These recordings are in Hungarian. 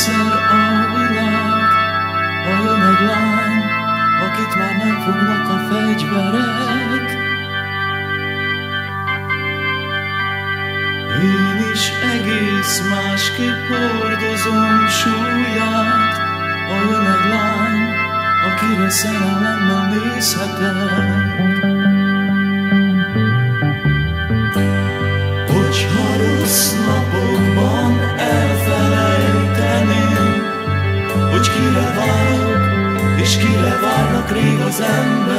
Egyszer a világ, vajon egy lány, akit már nem fognak a fegyverek. Én is egész másképp hordozom súlyát, vajon egy lány, akire szerelemmel nézhetek. trigo sangre.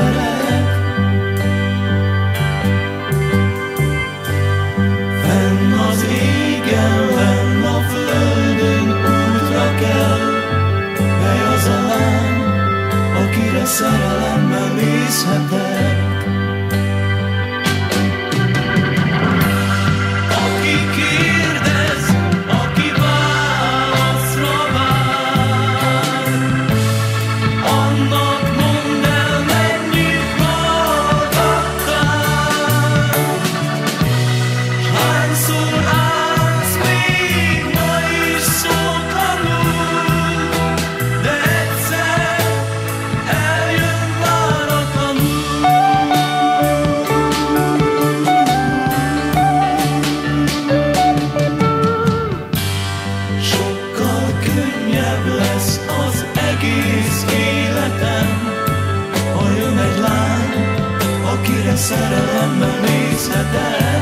szerelemben nézhet el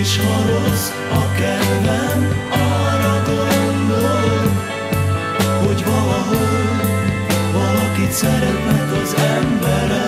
És ha rossz a kedvem, arra gondol Hogy valahol valakit szeret meg az emberem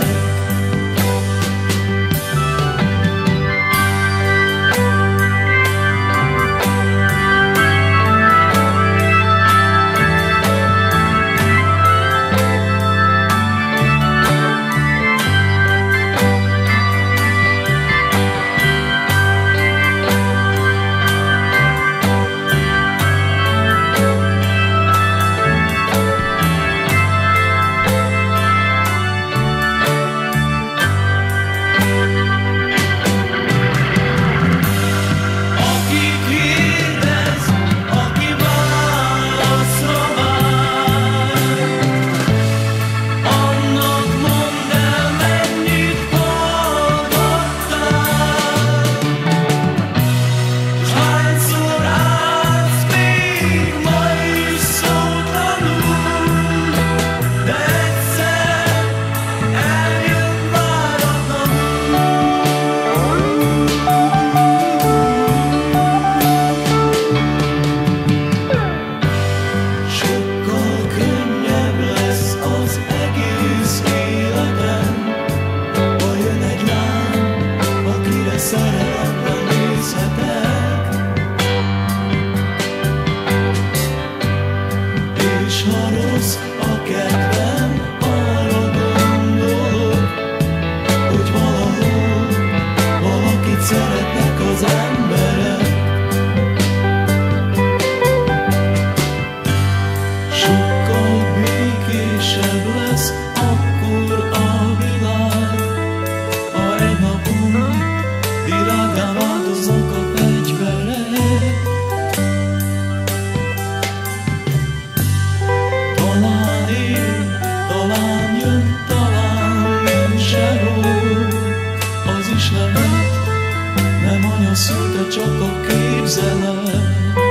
szeretnek az emberek. Sokkal békésebb lesz akkor a világ, ha egy napon világá változnak a fegyverek. Talán él, talán jön, talán nincs se az is lehet. Nem anya szülte, csak a képzelem.